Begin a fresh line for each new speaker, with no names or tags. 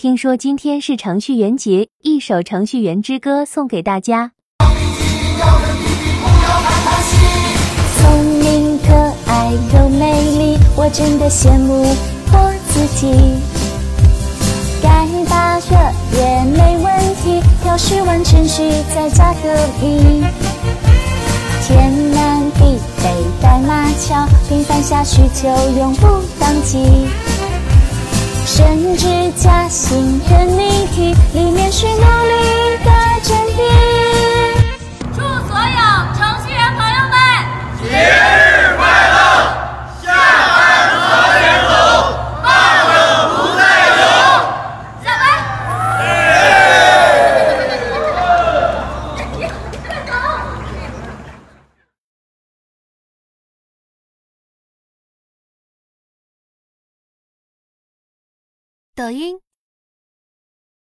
听说今天是程序员节，一首程序员之歌送给大家。
聪明、可爱又美丽，我真的羡慕我自己。该打歌也没问题，调试完程序再加个密。天南地北代码桥，平凡下去就永不宕机。升职加薪
人
抖音。